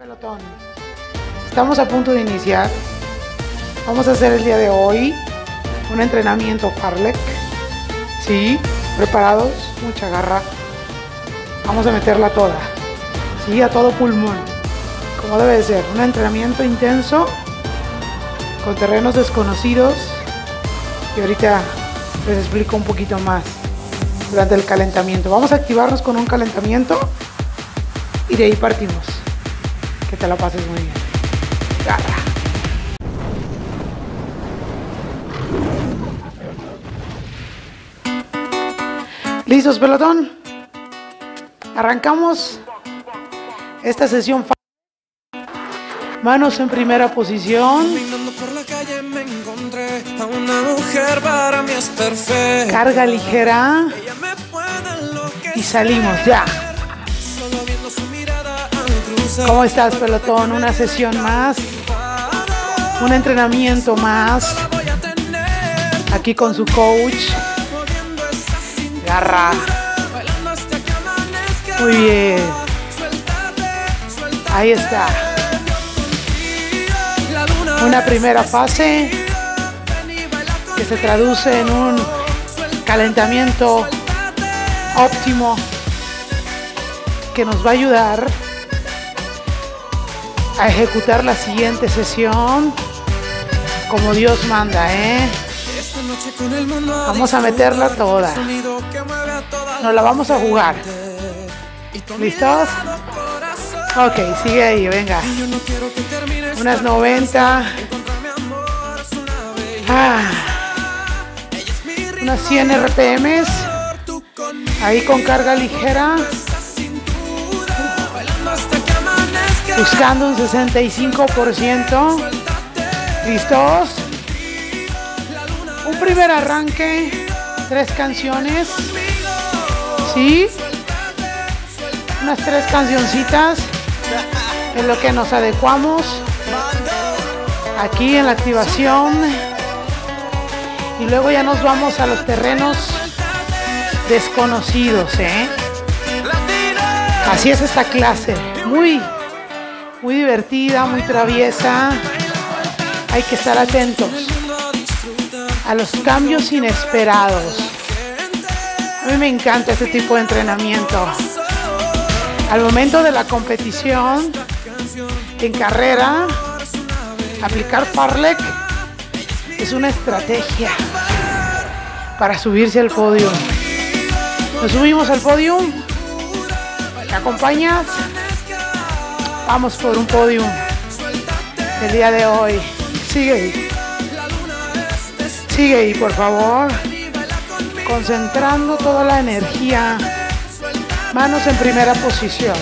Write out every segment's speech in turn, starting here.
pelotón. Estamos a punto de iniciar. Vamos a hacer el día de hoy un entrenamiento Farlek. Sí, preparados, mucha garra. Vamos a meterla toda. Sí, a todo pulmón. Como debe ser, un entrenamiento intenso con terrenos desconocidos. Y ahorita les explico un poquito más durante el calentamiento. Vamos a activarnos con un calentamiento y de ahí partimos. Que te la pases muy bien. Garra. ¿Listos, pelotón? Arrancamos esta sesión. Manos en primera posición. Por la calle me encontré a una mujer para mí es perfecta. Carga ligera. Y salimos ya. ¿Cómo estás, pelotón? Una sesión más. Un entrenamiento más. Aquí con su coach. Garra. Muy bien. Ahí está. Una primera fase que se traduce en un calentamiento óptimo que nos va a ayudar a ejecutar la siguiente sesión como Dios manda, ¿eh? Vamos a meterla toda. Nos la vamos a jugar. ¿Listos? Ok, sigue ahí, venga. Unas 90, Encontrarme amor es una bella ah, unas 100 RPMs, ahí con carga ligera, buscando un 65%. Suéltate ¿Listos? Un primer arranque, tres canciones, ¿sí? Unas tres cancioncitas en lo que nos adecuamos aquí en la activación y luego ya nos vamos a los terrenos desconocidos, ¿eh? Así es esta clase, muy, muy divertida, muy traviesa. Hay que estar atentos a los cambios inesperados. A mí me encanta este tipo de entrenamiento. Al momento de la competición, en carrera, aplicar Farlek es una estrategia para subirse al podio. Nos subimos al podio. ¿Me acompañas? Vamos por un podio el día de hoy. Sigue ahí. Sigue ahí, por favor. Concentrando toda la energía. Manos en primera posición.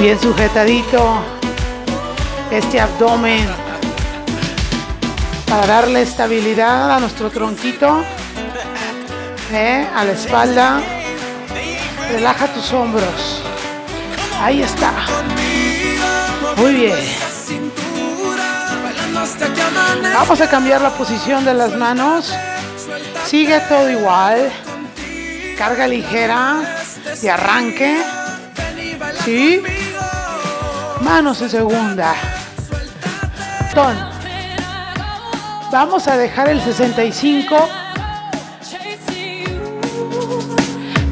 Bien sujetadito este abdomen para darle estabilidad a nuestro tronquito, ¿eh? a la espalda. Relaja tus hombros. Ahí está. Muy bien. Vamos a cambiar la posición de las manos. Sigue todo igual. Carga ligera de arranque. ¿Sí? Manos en segunda. Ton. Vamos a dejar el 65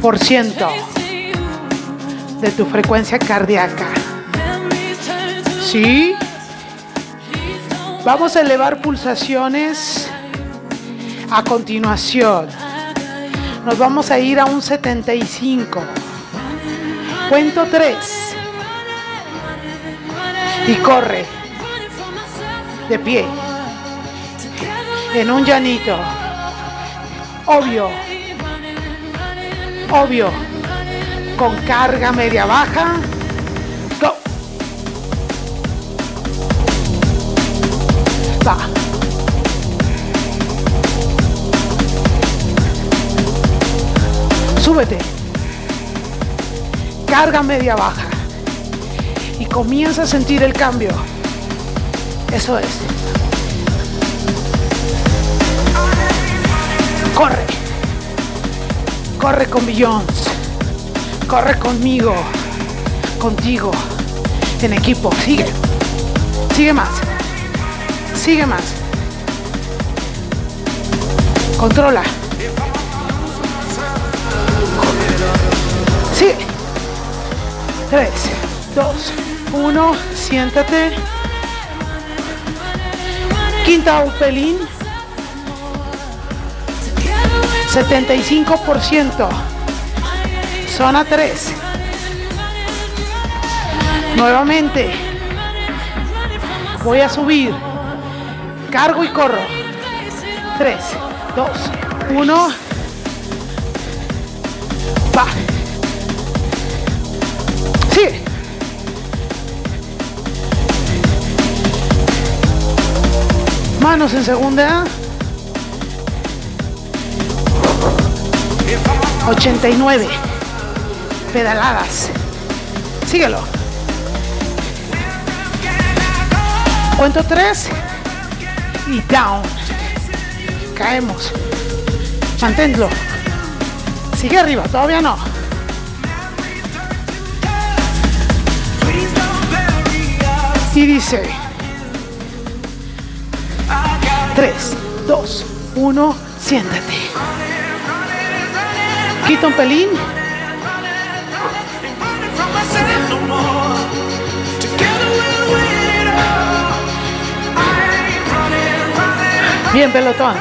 por ciento de tu frecuencia cardíaca. ¿Sí? Vamos a elevar pulsaciones a continuación. Nos vamos a ir a un 75. Cuento 3. Y corre de pie. En un llanito. Obvio. Obvio. Con carga media baja. Go. Va. Súbete. Carga media baja. Y comienza a sentir el cambio. Eso es. Corre. Corre con Billions. Corre conmigo, contigo, en equipo. Sigue. Sigue más. Sigue más. Controla. Sigue. 3, 2, 1. Siéntate. Quinta un pelín. 75%. Zona 3. Nuevamente. Voy a subir. Cargo y corro. 3, 2, 1. Va. Sigue. Manos en segunda. 89. Pedaladas. Síguelo. Cuento 3 y down. Caemos. Manténlo. Sigue arriba, todavía no. Y dice 3, 2, 1, siéntate. Quita un pelín. Bien, pelotón.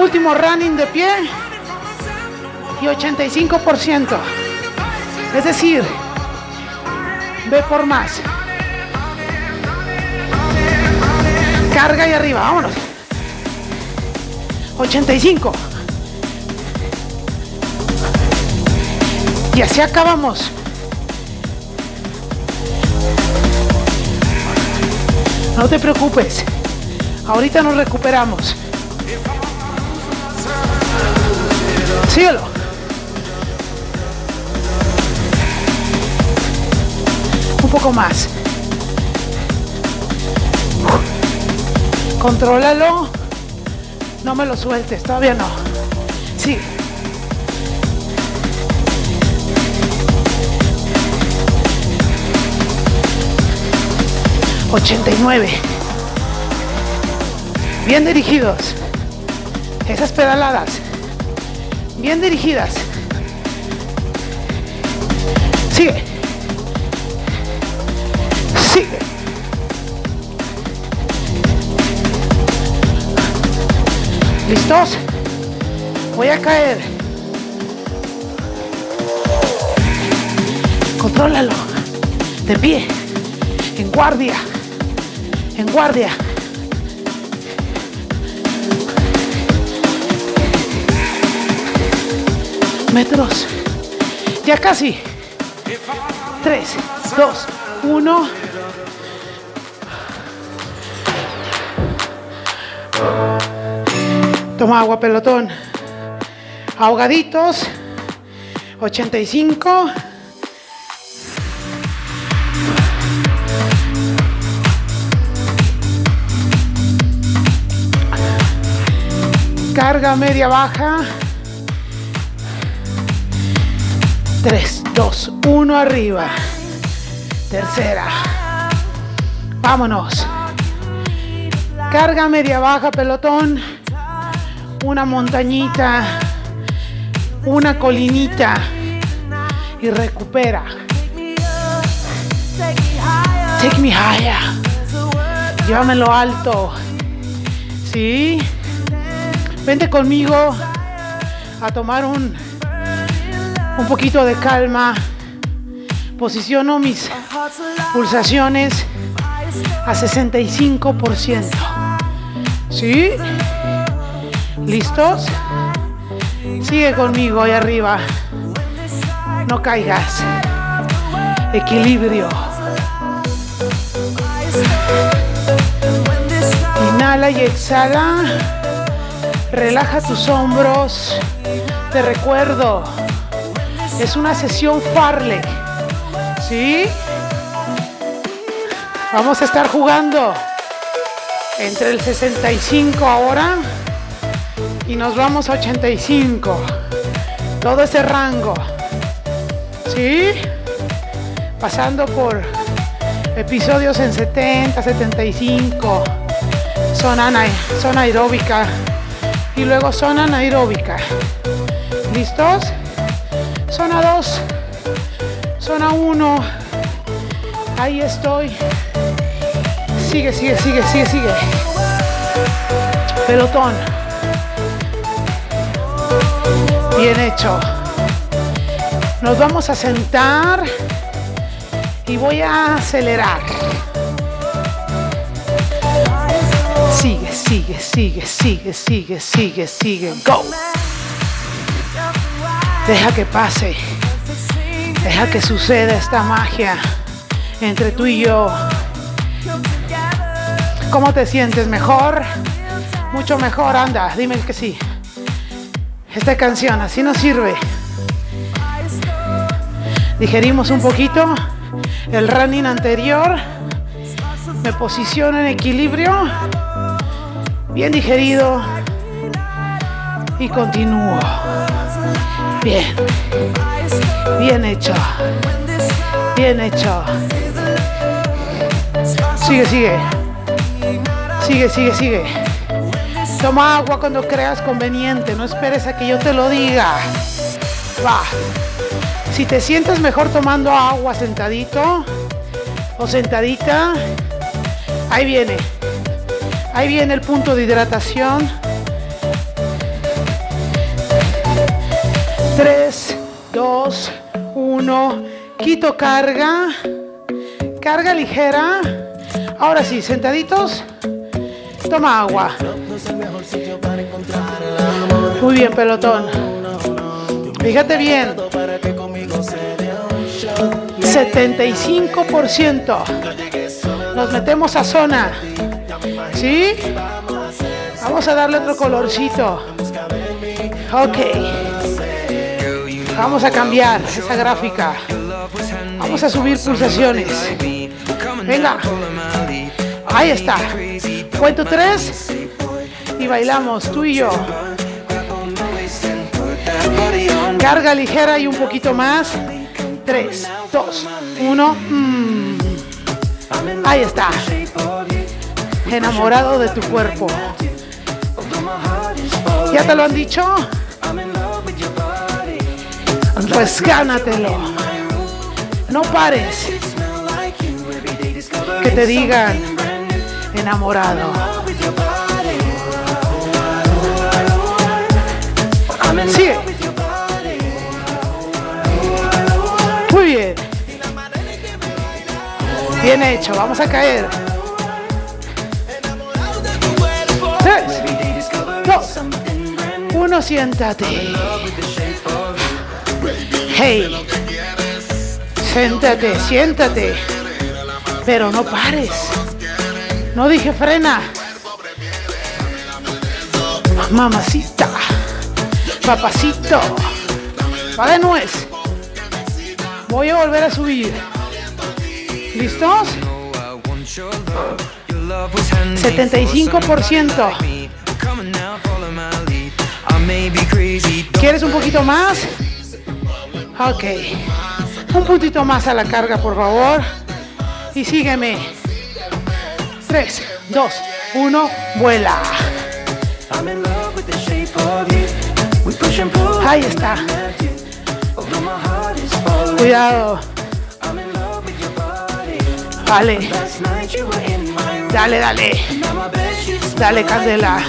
Último running de pie y 85%. Es decir, ve por más. Carga y arriba, vámonos. 85. Y así acabamos. No te preocupes. Ahorita nos recuperamos. Síguelo. Un poco más. Contrólalo. No me lo sueltes, todavía no. Sí. Ochenta y nueve. Bien dirigidos. Esas pedaladas. Bien dirigidas. Sigue. Sigue. ¿Listos? Voy a caer. Contrólalo. De pie. En guardia. En guardia. Metros. Ya casi. 3, 2, 1. Toma agua, pelotón. Ahogaditos. 85. Carga media baja. 3, 2, 1 arriba. Tercera. Vámonos. Carga media baja, pelotón. Una montañita. Una colinita. Y recupera. Take me higher. Llévamelo alto. ¿Sí? Vente conmigo a tomar un, un poquito de calma. Posiciono mis pulsaciones a 65%. ¿Sí? ¿Listos? Sigue conmigo ahí arriba. No caigas. Equilibrio. Inhala y exhala. Relaja tus hombros. Te recuerdo, es una sesión Farlek. ¿Sí? Vamos a estar jugando entre el 65 ahora y nos vamos a 85. Todo ese rango. ¿Sí? Pasando por episodios en 70, 75, zona, zona aeróbica y luego zona anaeróbica. ¿Listos? Zona 2, zona 1, ahí estoy. Sigue, sigue, sigue, sigue, sigue. Pelotón. Bien hecho. Nos vamos a sentar y voy a acelerar. Sigue, sigue, sigue, sigue, sigue, sigue. Go. Deja que pase. Deja que suceda esta magia entre tú y yo. ¿Cómo te sientes? ¿Mejor? Mucho mejor, anda, dime que sí. Esta canción así nos sirve. Digerimos un poquito el running anterior. Me posiciono en equilibrio. Bien digerido. Y continúo. Bien. Bien hecho. Bien hecho. Sigue, sigue. Sigue, sigue, sigue. Toma agua cuando creas conveniente. No esperes a que yo te lo diga. Va. Si te sientes mejor tomando agua sentadito o sentadita, ahí viene. Ahí viene el punto de hidratación. 3, 2, 1. Quito carga. Carga ligera. Ahora sí, sentaditos. Toma agua. Muy bien, pelotón. Fíjate bien. 75%. Nos metemos a zona. ¿Sí? Vamos a darle otro colorcito. Ok. Vamos a cambiar esa gráfica. Vamos a subir pulsaciones. Venga. Ahí está. Cuento tres y bailamos tú y yo. Carga ligera y un poquito más. 3, 2, 1. Ahí está. Enamorado de tu cuerpo. ¿Ya te lo han dicho? Pues. No pares. Que te digan enamorado. Sigue. Muy bien. Bien hecho. Vamos a caer. Siéntate. Hey. Siéntate, siéntate. Pero no pares. No dije frena. Mamacita. Papacito. De nuez. Voy a volver a subir. ¿Listos? 75%. ¿Quieres un poquito más? Ok. Un puntito más a la carga, por favor. Y sígueme. 3, 2, 1, vuela. Ahí está. Cuidado. Vale. Dale, dale. Dale, Candela.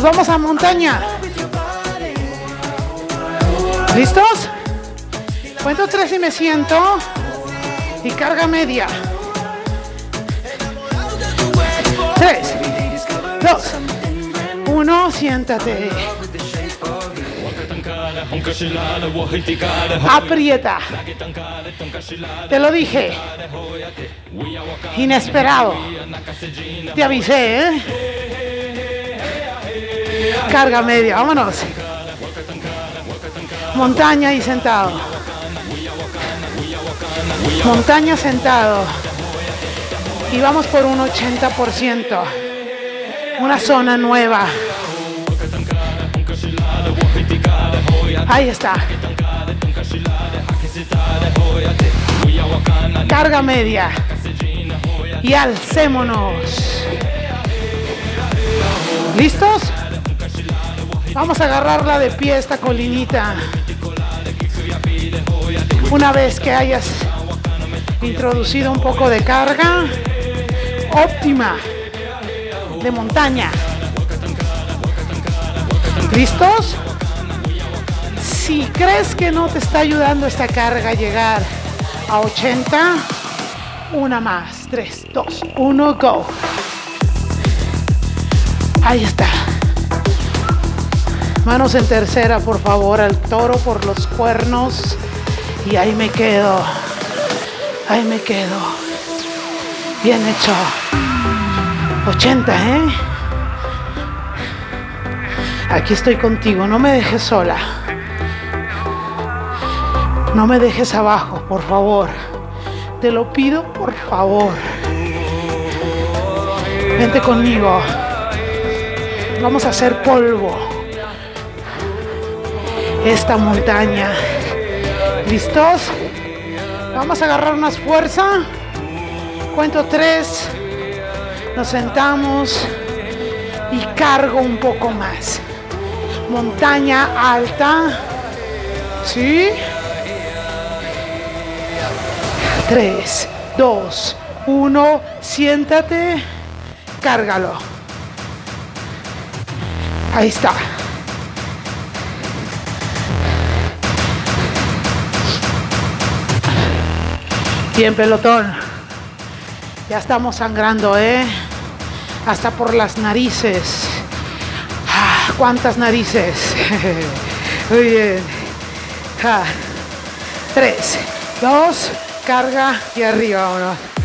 Nos vamos a montaña. ¿Listos? Cuento tres y me siento. Y carga media. Tres, dos, uno, siéntate. Aprieta. Te lo dije. Inesperado. Te avisé, ¿eh? Carga media, vámonos. Montaña y sentado. Montaña sentado. Y vamos por un 80%. una zona nueva. Ahí está. Carga media. Y alcémonos. ¿Listos? Vamos a agarrarla de pie esta colinita. Una vez que hayas introducido un poco de carga óptima de montaña. ¿Listos? Si crees que no te está ayudando esta carga a llegar a 80, una más. 3, 2, 1, go. Ahí está. Manos en tercera, por favor, al toro por los cuernos. Y ahí me quedo. Ahí me quedo. Bien hecho. 80, ¿eh? Aquí estoy contigo. No me dejes sola. No me dejes abajo, por favor. Te lo pido, por favor. Vente conmigo. Vamos a hacer polvo. Esta montaña. ¿Listos? Vamos a agarrar más fuerza. Cuento tres. Nos sentamos y cargo un poco más. Montaña alta. ¿Sí? Tres, dos, uno. Siéntate. Cárgalo. Ahí está. Bien, pelotón. Ya estamos sangrando, ¿eh? Hasta por las narices. Ah, ¿Cuántas narices? Muy bien. Ah. Tres, dos, carga y arriba, vámonos.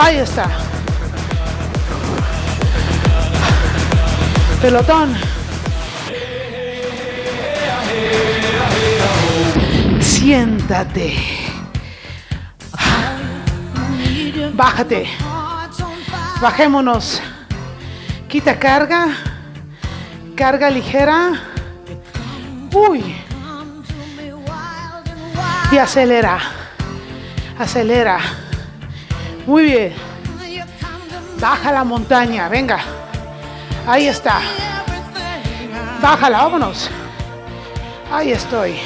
Ahí está. Pelotón. Siéntate. Bájate. Bajémonos. Quita carga. Carga ligera. Uy. Y acelera. Acelera. Muy bien. Baja la montaña, venga. Ahí está. Bájala, vámonos. Ahí estoy.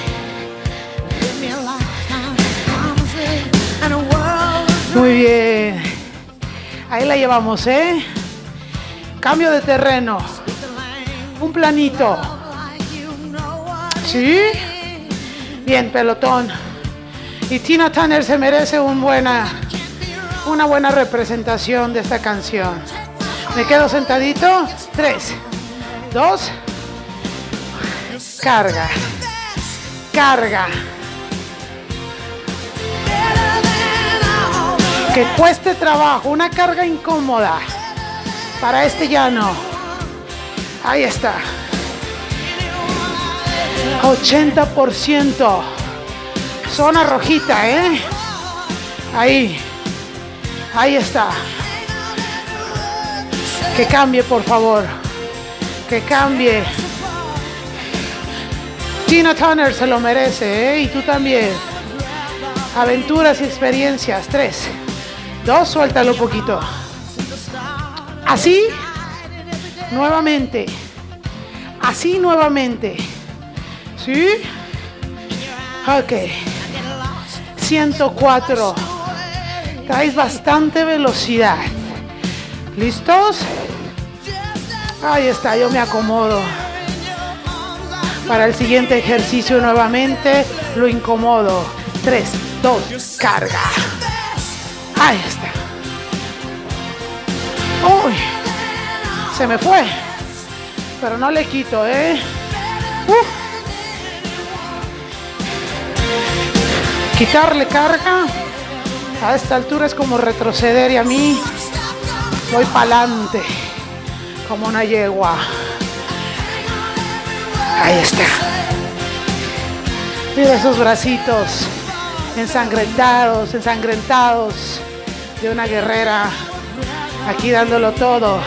Muy bien. Ahí la llevamos, ¿eh? Cambio de terreno. Un planito. ¿Sí? Bien, pelotón. Y Tina Turner se merece un buena una buena representación de esta canción. Me quedo sentadito. Tres, dos, carga, carga. Que cueste trabajo, una carga incómoda para este llano. Ahí está. 80%. Zona rojita, ¿eh? Ahí. Ahí está. Que cambie, por favor. Que cambie. Tina Turner se lo merece, ¿eh? Y tú también. Aventuras y experiencias. Tres. Dos, suéltalo poquito. Así. Nuevamente. Así nuevamente. ¿Sí? Ok. 104. Traes bastante velocidad. ¿Listos? Ahí está, yo me acomodo. Para el siguiente ejercicio nuevamente lo incomodo. 3, 2, carga. Ahí está. Uy, se me fue. Pero no le quito, ¿eh? Quitarle carga. A esta altura es como retroceder y a mí Voy pa'lante como una yegua. Ahí está. Mira esos bracitos ensangrentados, ensangrentados de una guerrera. Aquí dándolo todo.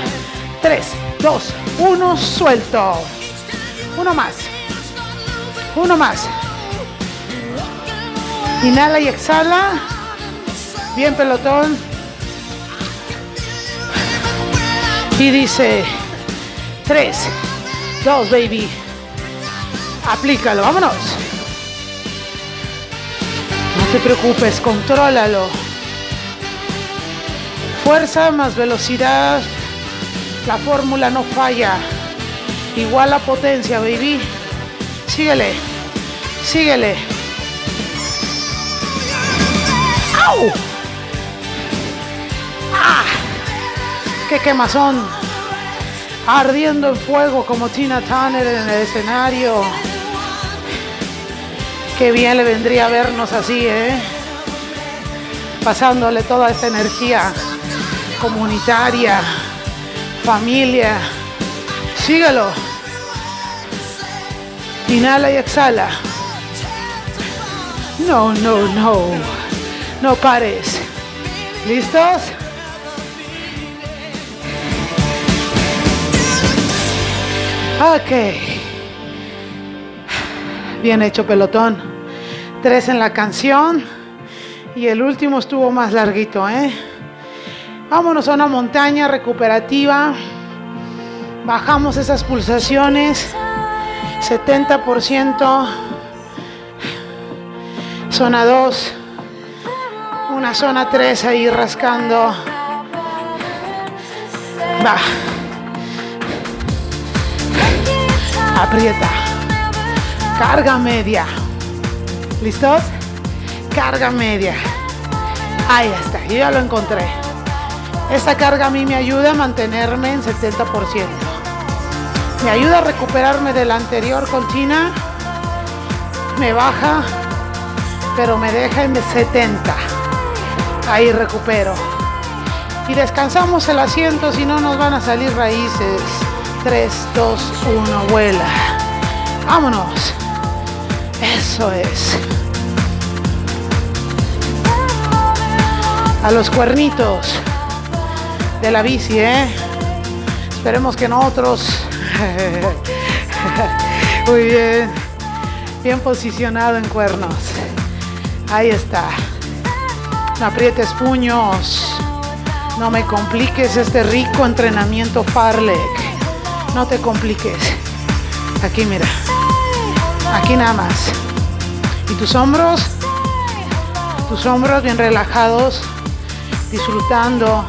Tres, dos, uno, suelto. Uno más. Uno más. Inhala y exhala. Bien pelotón. Y dice, tres, dos, baby. Aplícalo, vámonos. No te preocupes, contrólalo. Fuerza más velocidad. La fórmula no falla. Igual la potencia, baby. Síguele. Síguele. ¡Au! ¡Qué quemazón! Ardiendo en fuego como Tina Turner en el escenario. Qué bien le vendría a vernos así, ¿eh? Pasándole toda esta energía comunitaria, familia. Síguelo. Inhala y exhala. No, no, no. No pares. ¿Listos? Ok. Bien hecho pelotón. Tres en la canción. Y el último estuvo más larguito, ¿eh? Vámonos a una montaña recuperativa. Bajamos esas pulsaciones. 70%. Zona 2. Una zona 3 ahí rascando. Va. Aprieta. Carga media. ¿Listos? Carga media. Ahí está, yo ya lo encontré. Esta carga a mí me ayuda a mantenerme en 70%. Me ayuda a recuperarme de la anterior cortina. Me baja, pero me deja en 70. Ahí recupero. Y descansamos el asiento, si no nos van a salir raíces. 3, 2, 1, vuela. Vámonos. Eso es. A los cuernitos de la bici, ¿eh? Esperemos que no otros. Muy bien. Bien posicionado en cuernos. Ahí está. No aprietes puños. No me compliques este rico entrenamiento Farlek. No te compliques. Aquí mira. Aquí nada más. Y tus hombros. Tus hombros bien relajados. Disfrutando.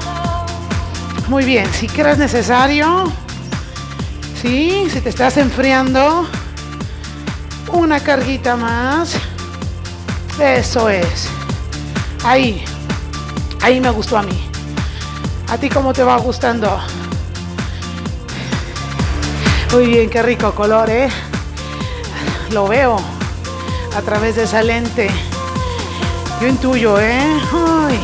Muy bien. Si crees necesario. Sí, si te estás enfriando. Una carguita más. Eso es. Ahí. Ahí me gustó a mí. ¿A ti cómo te va gustando? Muy bien, qué rico color, ¿eh? Lo veo a través de esa lente. Yo intuyo, ¿eh? Ay.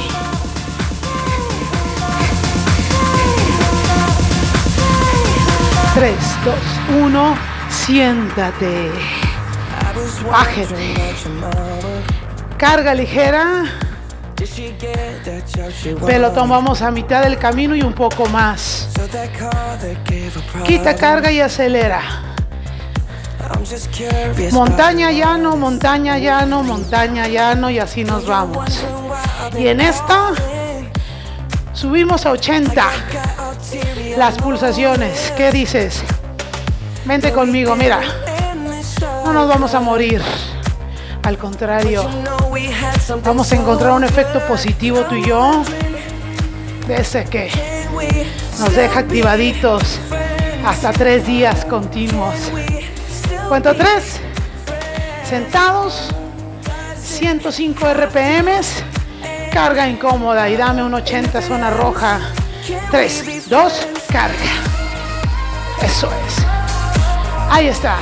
Tres, dos, uno, siéntate. Bájate. Carga ligera. Pero tomamos a mitad del camino y un poco más. Quita carga y acelera. Montaña llano, montaña llano, montaña llano y así nos vamos. Y en esta subimos a 80 las pulsaciones. ¿Qué dices? Vente conmigo, mira. No nos vamos a morir. Al contrario, vamos a encontrar un efecto positivo tú y yo. De ese que nos deja activaditos hasta tres días continuos. Cuento tres. Sentados. 105 RPMs. Carga incómoda y dame un 80 zona roja. 3, 2, carga. Eso es. Ahí está.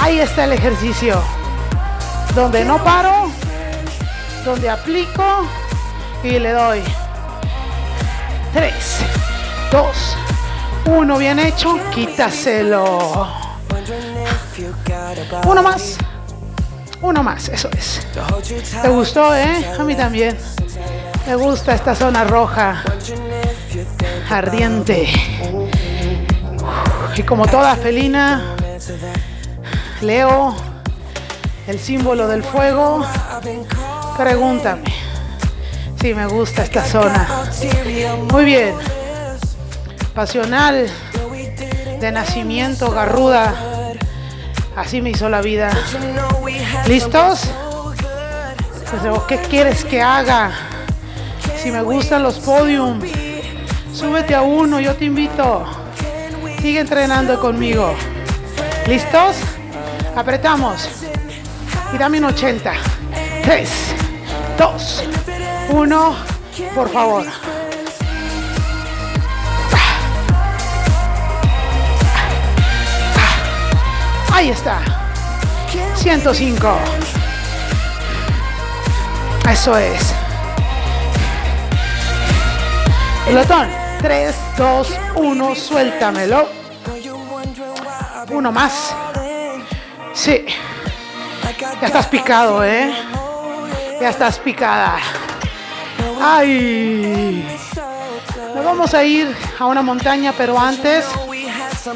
Ahí está el ejercicio. Donde no paro, donde aplico y le doy. Tres, dos, uno. Bien hecho. Quítaselo. Uno más. Uno más, eso es. ¿Te gustó, eh? A mí también. Me gusta esta zona roja. Ardiente. Y como toda felina, Leo, el símbolo del fuego, pregúntame si me gusta esta zona. Muy bien. Pasional, de nacimiento, garruda. Así me hizo la vida. ¿Listos? Pues, ¿Qué quieres que haga? Si me gustan los podium, súbete a uno, yo te invito. Sigue entrenando conmigo. ¿Listos? Apretamos. Y dame un 80. 3, 2, 1. Por favor. Ahí está. 105. Eso es. Pelotón. 3, 2, 1. Suéltamelo. Uno más. Sí. Ya estás picado, ¿eh? Ya estás picada. ¡Ay! Nos vamos a ir a una montaña, pero antes...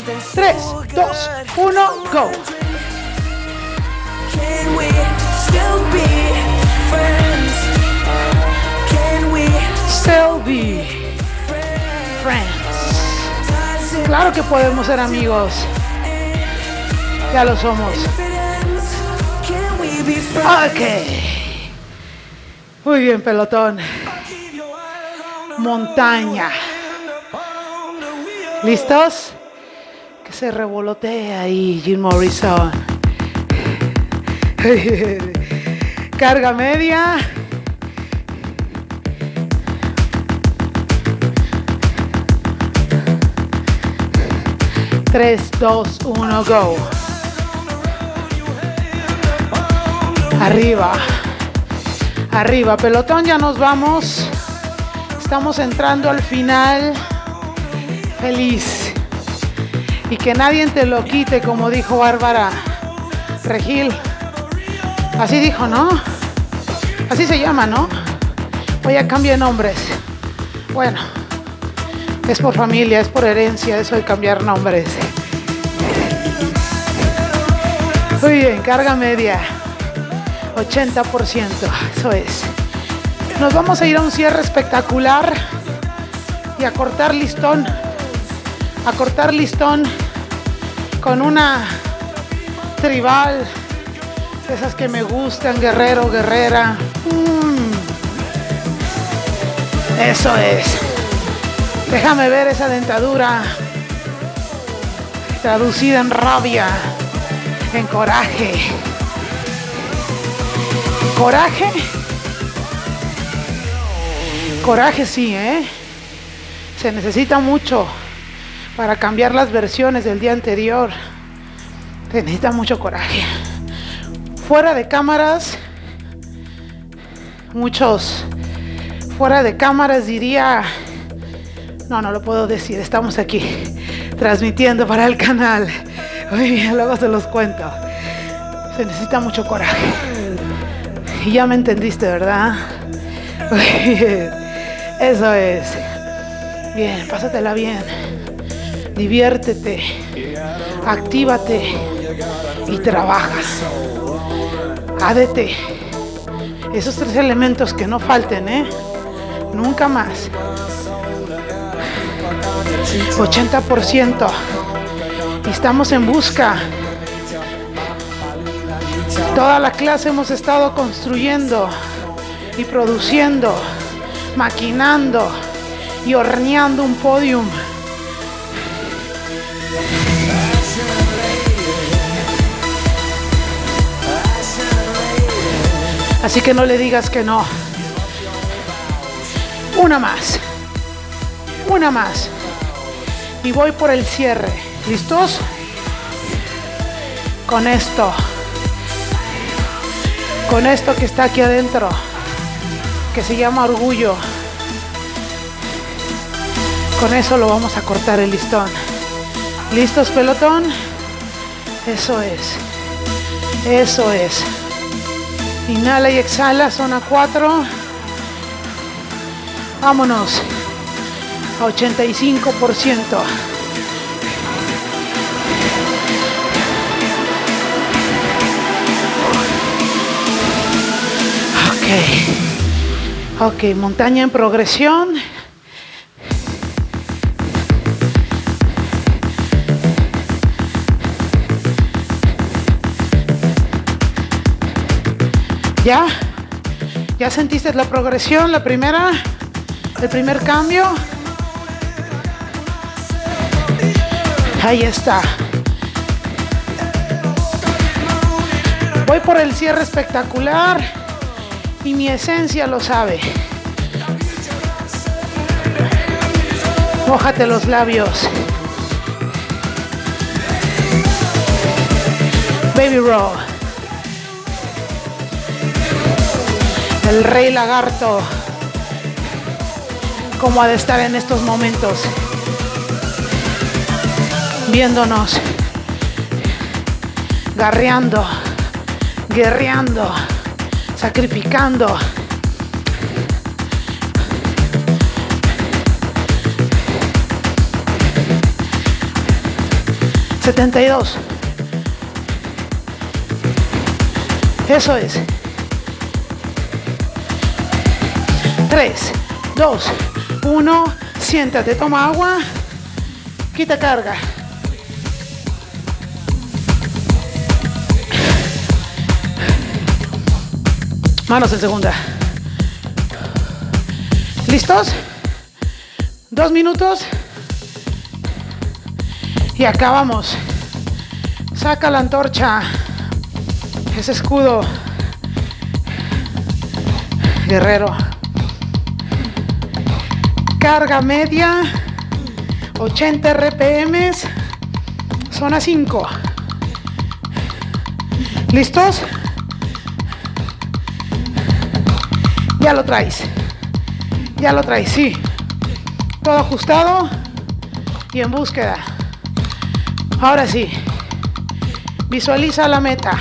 3, 2, 1, go. Still be friends. Claro que podemos ser amigos. Ya lo somos. Ok. Muy bien, pelotón. Montaña. ¿Listos? Se revolotee ahí Jim Morrison. Carga media. Tres, dos, uno, go. Arriba. Arriba. Pelotón, ya nos vamos. Estamos entrando al final. Feliz. Y que nadie te lo quite, como dijo Bárbara Regil. Así dijo, ¿no? Así se llama, ¿no? Voy a cambiar nombres. Bueno, es por familia, es por herencia, eso de cambiar nombres. Muy bien, carga media. 80%, eso es. Nos vamos a ir a un cierre espectacular y a cortar listón, a cortar listón con una tribal, esas que me gustan, guerrero, guerrera. Mm. Eso es. Déjame ver esa dentadura traducida en rabia, en coraje. Coraje. Coraje sí, ¿eh? Se necesita mucho para cambiar las versiones del día anterior. Se necesita mucho coraje. Fuera de cámaras, muchos fuera de cámaras diría, no, no lo puedo decir, estamos aquí transmitiendo para el canal. Muy bien, luego se los cuento. Se necesita mucho coraje. Y ya me entendiste, ¿verdad? Eso es. Bien, pásatela bien. Diviértete. Actívate. Y trabaja. Adete. Esos tres elementos que no falten, ¿eh? Nunca más. 80%. Y estamos en busca Toda la clase hemos estado construyendo y produciendo, maquinando y horneando un podium. Así que no le digas que no. Una más. Una más. Y voy por el cierre. ¿Listos? Con esto con esto que está aquí adentro, que se llama orgullo. Con eso lo vamos a cortar el listón. ¿Listos, pelotón? Eso es. Eso es. Inhala y exhala, zona 4. Vámonos a 85%. Ok. Montaña en progresión. ¿Ya? ¿Ya sentiste la progresión, la primera? El primer cambio. Ahí está. Voy por el cierre espectacular y mi esencia lo sabe. Mójate los labios. Baby roll. El rey lagarto. ¿Cómo ha de estar en estos momentos? Viéndonos. Garreando. Guerreando. Sacrificando. Setenta y dos. Eso es. 3, 2, 1. Siéntate, toma agua. Quita carga. Manos en segunda. ¿Listos? Dos minutos. Y acabamos. Saca la antorcha. Ese escudo. Guerrero. Carga media. 80 RPM. Zona 5. ¿Listos? Ya lo traes. Ya lo traes, sí. Todo ajustado y en búsqueda. Ahora sí. Visualiza la meta.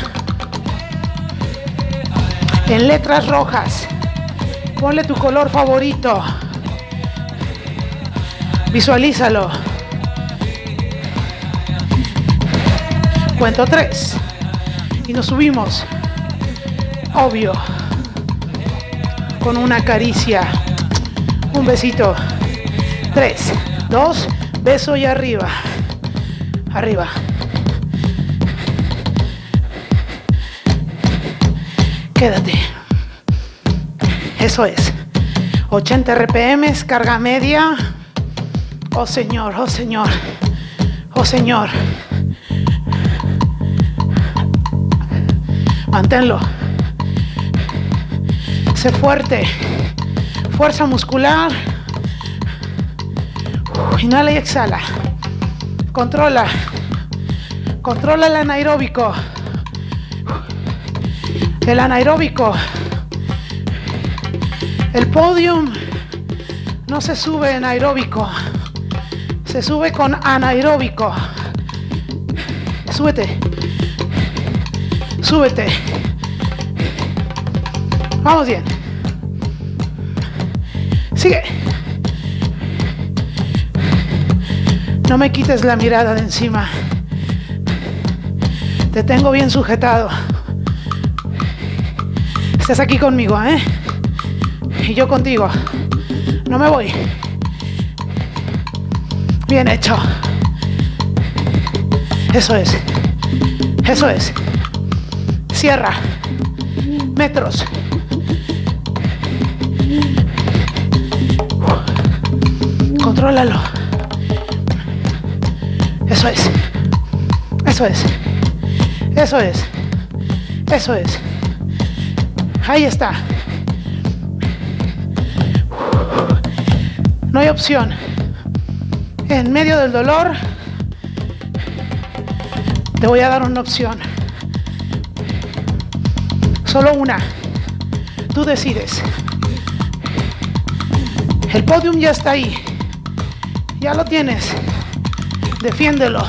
En letras rojas. Ponle tu color favorito. Visualízalo. Cuento tres. Y nos subimos. Obvio. Con una caricia. Un besito. Tres, dos, beso y arriba. Arriba. Quédate. Eso es. 80 RPM, carga media. Oh Señor, oh Señor, oh Señor. Manténlo. Sé fuerte. Fuerza muscular. Inhala y exhala. Controla. Controla el anaeróbico. El anaeróbico. El podium no se sube en aeróbico. Se sube con anaeróbico. Súbete. Súbete. Vamos bien. Sigue. No me quites la mirada de encima. Te tengo bien sujetado. Estás aquí conmigo, ¿eh? Y yo contigo. No me voy. Bien hecho. Eso es. Eso es. Cierra. Metros. Contrólalo. Eso es. Eso es. Eso es. Eso es. Ahí está. No hay opción. En medio del dolor, te voy a dar una opción. Solo una. Tú decides. El podium ya está ahí. Ya lo tienes. Defiéndelo.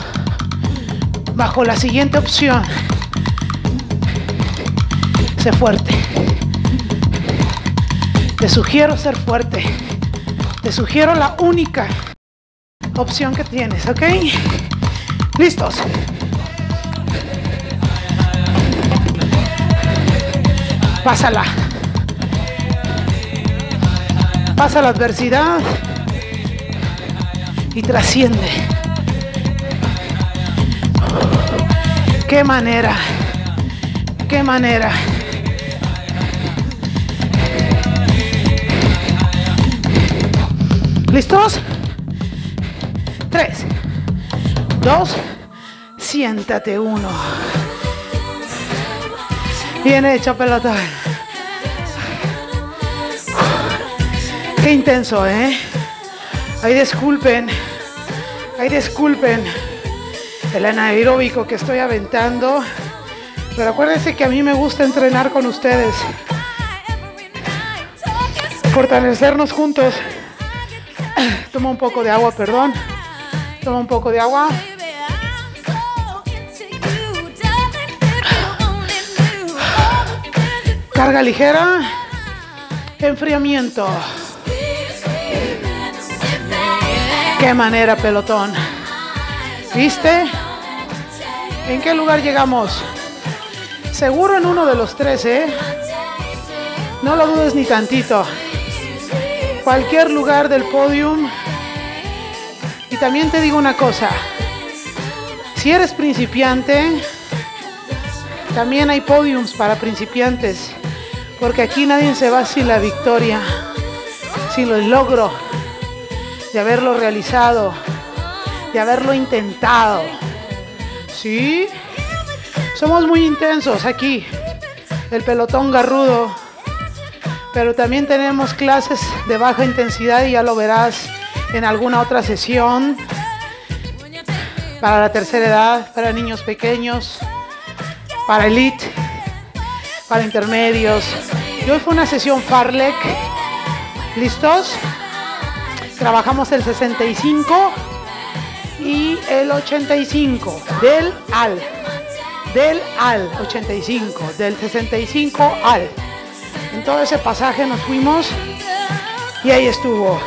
Bajo la siguiente opción. Sé fuerte. Te sugiero ser fuerte. Te sugiero la única opción que tienes, ¿ok? Listos. Pásala. Pasa la adversidad y trasciende. Qué manera. Qué manera. ¿Listos? Tres, dos, siéntate uno. Bien hecho, pelota. Qué intenso, ¿eh? Ay, disculpen. Ay, disculpen el anaeróbico que estoy aventando. Pero acuérdense que a mí me gusta entrenar con ustedes. Fortalecernos juntos. Toma un poco de agua, perdón. Toma un poco de agua. Carga ligera. Enfriamiento. Qué manera, pelotón. ¿Viste? ¿En qué lugar llegamos? Seguro en uno de los tres, ¿eh? No lo dudes ni tantito. Cualquier lugar del podium. También te digo una cosa. Si eres principiante, también hay podiums para principiantes. Porque aquí nadie se va sin la victoria, sin el logro de haberlo realizado, de haberlo intentado. ¿Sí? Somos muy intensos aquí, el pelotón garrudo. Pero también tenemos clases de baja intensidad y ya lo verás en alguna otra sesión. Para la tercera edad, para niños pequeños, para elite, para intermedios. Y hoy fue una sesión Farlek. ¿Listos? Trabajamos el 65 y el 85 del al. Del al 85, del 65 al. En todo ese pasaje nos fuimos y ahí estuvo.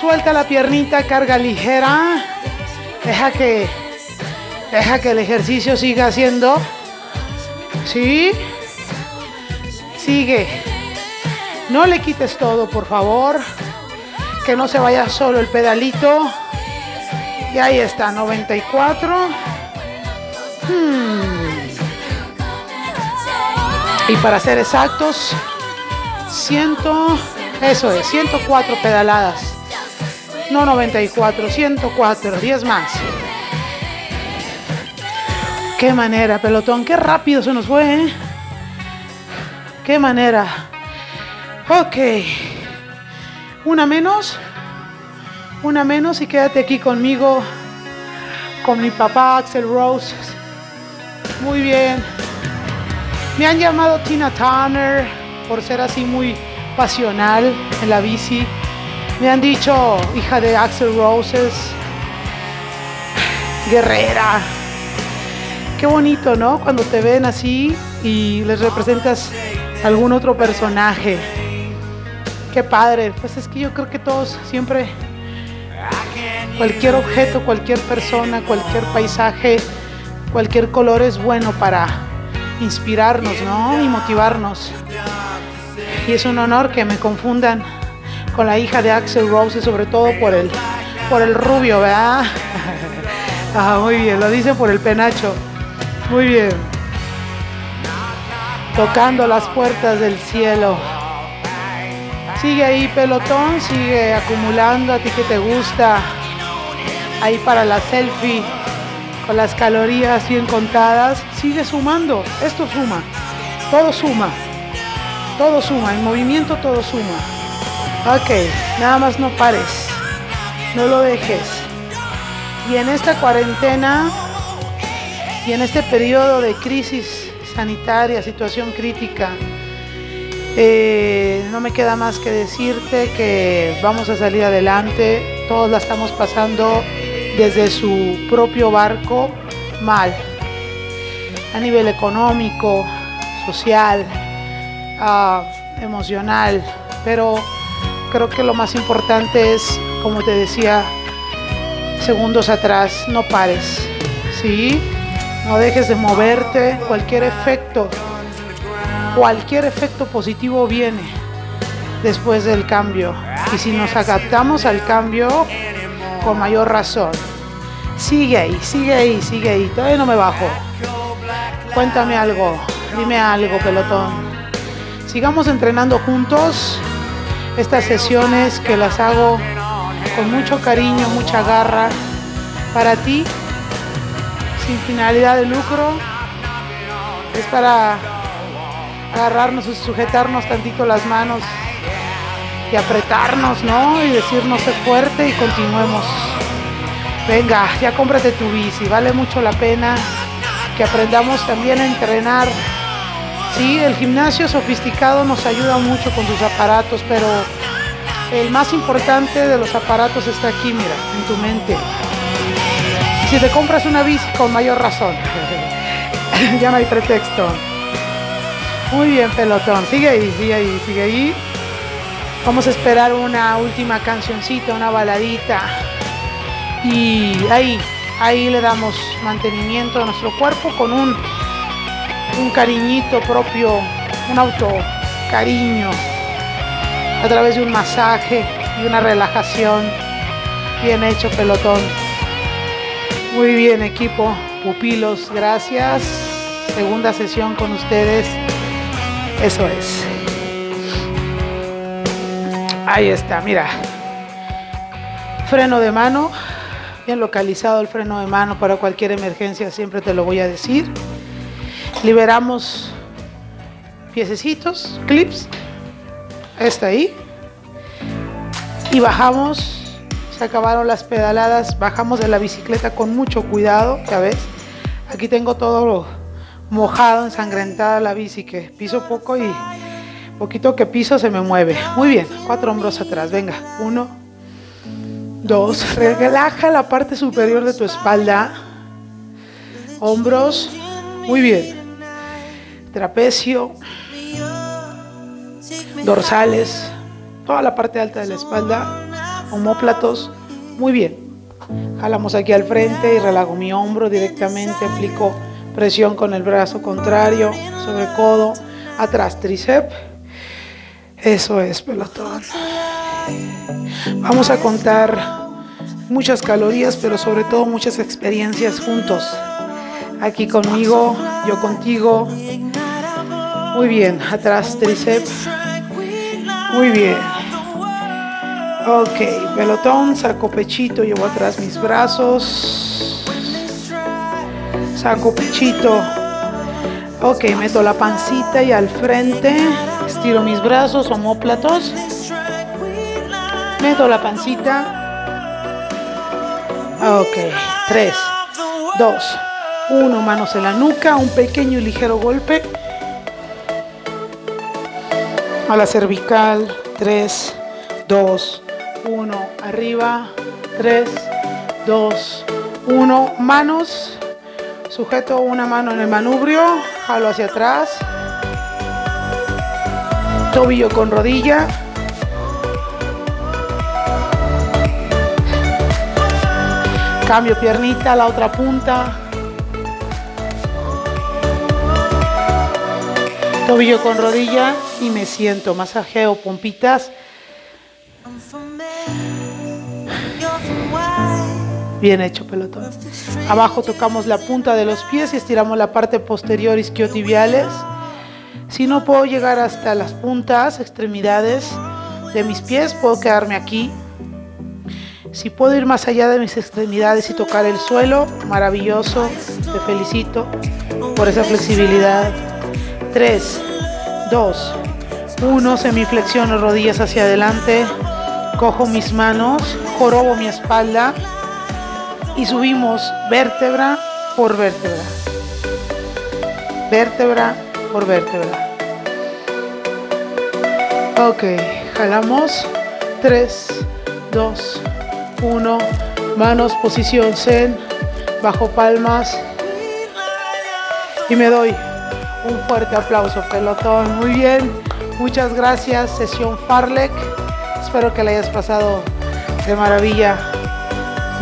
Suelta la piernita, carga ligera. Deja que deja que el ejercicio siga haciendo. ¿Sí? Sigue. No le quites todo, por favor. Que no se vaya solo el pedalito. Y ahí está, 94. Hmm. Y para ser exactos, 100, eso es, 104 pedaladas. No 94, 104, 10 más. Qué manera, pelotón, qué rápido se nos fue, ¿eh? Qué manera. Ok. Una menos. Una menos y quédate aquí conmigo. Con mi papá Axel Rose. Muy bien. Me han llamado Tina Turner por ser así muy pasional en la bici. Me han dicho hija de Axel Roses, guerrera. Qué bonito, ¿no? Cuando te ven así y les representas algún otro personaje. Qué padre. Pues es que yo creo que todos siempre, cualquier objeto, cualquier persona, cualquier paisaje, cualquier color es bueno para inspirarnos, ¿no? Y motivarnos. Y es un honor que me confundan con la hija de Axel Rose, sobre todo por el, por el rubio, ¿verdad? ah, muy bien, lo dicen por el penacho. Muy bien. Tocando las puertas del cielo. Sigue ahí pelotón, sigue acumulando a ti que te gusta. Ahí para la selfie con las calorías bien contadas, sigue sumando. Esto suma. Todo suma. Todo suma. En movimiento todo suma. Ok, nada más no pares. No lo dejes. Y en esta cuarentena y en este periodo de crisis sanitaria, situación crítica, eh, no me queda más que decirte que vamos a salir adelante todos la estamos pasando desde su propio barco mal. A nivel económico, social, uh, emocional. Pero creo que lo más importante es, como te decía segundos atrás, no pares. ¿Sí? No dejes de moverte. Cualquier efecto, cualquier efecto positivo viene después del cambio. Y si nos adaptamos al cambio, con mayor razón. Sigue ahí, sigue ahí, sigue ahí. Todavía no me bajo. Cuéntame algo, dime algo, pelotón. Sigamos entrenando juntos estas sesiones que las hago con mucho cariño, mucha garra para ti, sin finalidad de lucro. Es para agarrarnos y sujetarnos tantito las manos y apretarnos, ¿no? Y decirnos sé fuerte y continuemos. Venga, ya cómprate tu bici, vale mucho la pena que aprendamos también a entrenar. Sí, el gimnasio sofisticado nos ayuda mucho con sus aparatos, pero el más importante de los aparatos está aquí, mira, en tu mente. Si te compras una bici con mayor razón, ya no hay pretexto. Muy bien, pelotón, sigue ahí, sigue ahí, sigue ahí. Vamos a esperar una última cancioncita, una baladita. Y ahí, ahí le damos mantenimiento a nuestro cuerpo con un, un cariñito propio, un auto cariño a través de un masaje y una relajación. Bien hecho, pelotón. Muy bien, equipo. Pupilos, gracias. Segunda sesión con ustedes. Eso es. Ahí está, mira. Freno de mano. Bien localizado el freno de mano para cualquier emergencia, siempre te lo voy a decir. Liberamos piececitos, clips. Está ahí. Y bajamos. Se acabaron las pedaladas. Bajamos de la bicicleta con mucho cuidado, ya ves. Aquí tengo todo mojado, ensangrentada la bici que piso poco y Poquito que piso se me mueve. Muy bien, cuatro hombros atrás. Venga, uno, dos. Relaja la parte superior de tu espalda. Hombros. Muy bien. Trapecio. Dorsales. Toda la parte alta de la espalda. Homóplatos. Muy bien. Jalamos aquí al frente y relajo mi hombro directamente. Aplico presión con el brazo contrario sobre codo. Atrás, tríceps eso es, pelotón. Vamos a contar muchas calorías, pero sobre todo muchas experiencias juntos. Aquí conmigo, yo contigo. Muy bien, atrás tríceps. Muy bien. Ok, pelotón, saco pechito, llevo atrás mis brazos. Saco pechito. Ok, meto la pancita y al frente. Estiro mis brazos, homóplatos. Meto la pancita. Ok, 3, 2, 1, manos en la nuca, un pequeño y ligero golpe. A la cervical, 3, 2, 1, arriba, 3, 2, 1, manos. Sujeto una mano en el manubrio, jalo hacia atrás tobillo con rodilla. Cambio piernita la otra punta. Tobillo con rodilla y me siento. Masajeo pompitas. Bien hecho, pelotón. Abajo tocamos la punta de los pies y estiramos la parte posterior isquiotibiales. Si no puedo llegar hasta las puntas, extremidades de mis pies, puedo quedarme aquí. Si puedo ir más allá de mis extremidades y tocar el suelo, maravilloso. Te felicito por esa flexibilidad. 3, 2, 1. Semiflexiono rodillas hacia adelante. Cojo mis manos, jorobo mi espalda y subimos vértebra por vértebra. Vértebra por vértebra. Ok, jalamos. 3, 2, Uno, manos, posición zen, bajo palmas. Y me doy un fuerte aplauso, pelotón. Muy bien, muchas gracias, sesión Farlek. Espero que le hayas pasado de maravilla.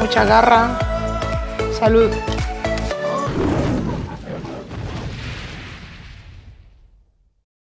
Mucha garra. Salud.